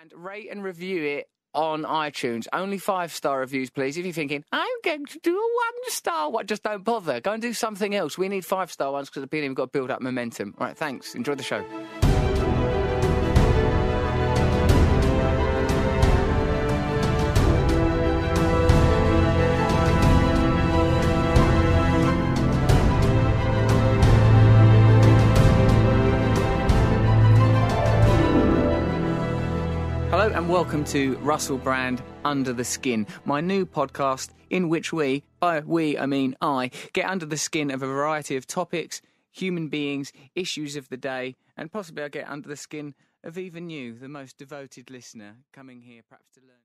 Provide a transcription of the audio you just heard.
and rate and review it on iTunes. Only five star reviews, please. If you're thinking, I'm going to do a one star one, just don't bother. Go and do something else. We need five star ones because we've got to build up momentum. All right, thanks. Enjoy the show. Hello and welcome to Russell Brand Under the Skin, my new podcast in which we, by we I mean I, get under the skin of a variety of topics, human beings, issues of the day, and possibly I get under the skin of even you, the most devoted listener, coming here perhaps to learn.